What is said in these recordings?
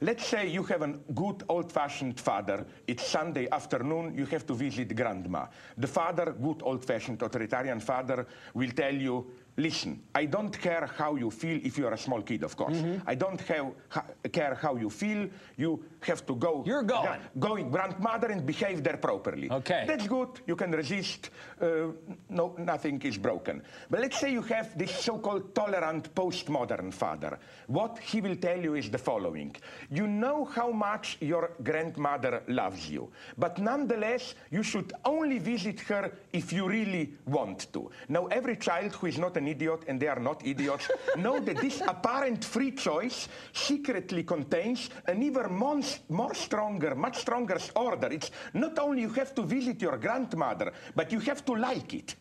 let's say you have a good old-fashioned father. It's Sunday afternoon. You have to visit grandma. The father, good old-fashioned authoritarian father, will tell you, listen, I don't care how you feel if you're a small kid, of course. I don't have, ha- care how you feel. You have to go. You're going. Going grandmother and behave there properly. Okay. That's good. You can resist. Uh, no, nothing is broken. But let's say you have this so-called tolerant postmodern father. What he will tell you is the following. You know how much your grandmother loves you, but nonetheless, you should only visit her if you really want to. Now, every child who is not an idiot, and they are not idiots, know that this apparent free choice secretly contains an even more, more stronger, much stronger order. It's not only you have to visit your grandmother, but you have to like it.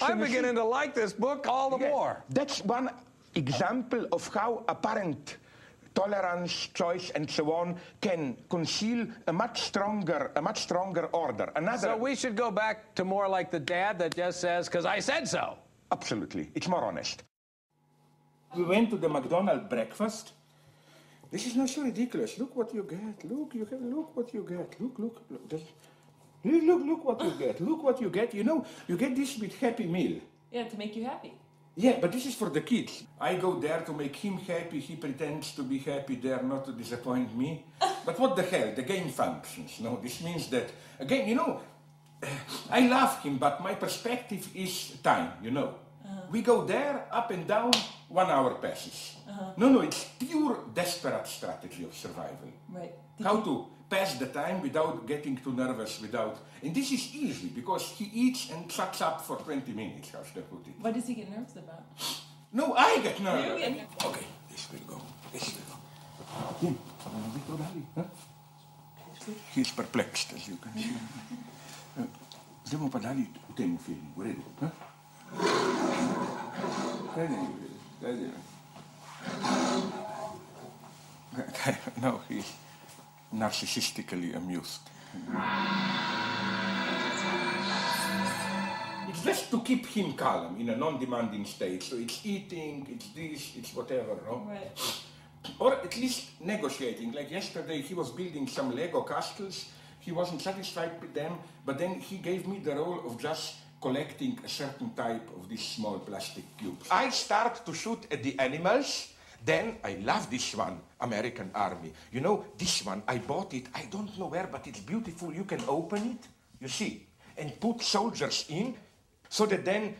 So I'm you see- beginning to like this book all the yeah, more. That's one example of how apparent tolerance, choice, and so on can conceal a much stronger, a much stronger order. Another, So we should go back to more like the dad that just says, because I said so. Absolutely, it's more honest. We went to the McDonald's breakfast. This is not so ridiculous. Look what you get. Look, you have, look what you get. Look, look, look. This- Look, look, look what you get. Look what you get. You know, you get this with Happy Meal. Yeah, to make you happy. Yeah, but this is for the kids. I go there to make him happy. He pretends to be happy there, not to disappoint me. but what the hell? The game functions. No, this means that again, you know, I love him, but my perspective is time. You know, we go there up and down. One hour passes. No, no, it's pure desperate strategy of survival. Right. How to pass the time without getting too nervous, without, and this is easy because he eats and shuts up for 20 minutes. How should I put it? What does he get nervous about? No, I get nervous. You get nervous. Okay, this will go. This will go. Tim, abbiamo visto Dali? Eh? He's perplexed, as you can see. Eh, Andiamo a parlare o temo film, volete? Eh? Vedete, vedete. Okay, No, he's narcissistically amused. It's just to keep him calm in a non-demanding state. So it's eating, it's this, it's whatever, no? Right. Or at least negotiating. Like yesterday, he was building some Lego castles. He wasn't satisfied with them, but then he gave me the role of just collecting a certain type of these small plastic cubes. I start to shoot at the animals. Then I love this one, American Army. You know, this one, I bought it, I don't know where, but it's beautiful. You can open it, you see, and put soldiers in, so that then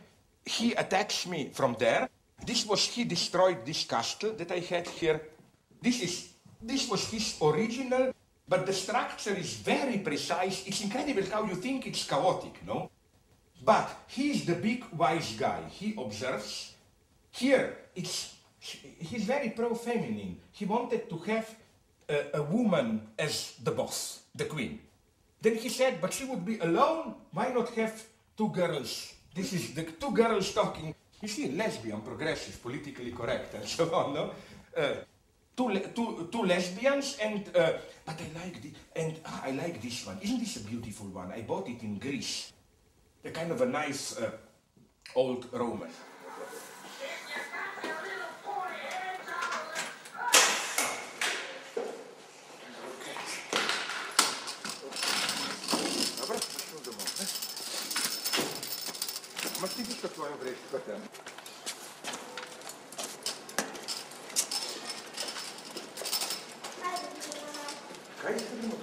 he attacks me from there. This was, he destroyed this castle that I had here. This is, this was his original, but the structure is very precise. It's incredible how you think it's chaotic, no? But he's the big wise guy. He observes. Here, it's, he's very pro-feminine. He wanted to have a, a woman as the boss, the queen. Then he said, but she would be alone. Why not have two girls? This is the two girls talking. You see, lesbian, progressive, politically correct, and so on. No, uh, two, two, two lesbians, and uh, but I like the and ah, I like this one. Isn't this a beautiful one? I bought it in Greece. A kind of a nice uh, old Roman. Aí tudo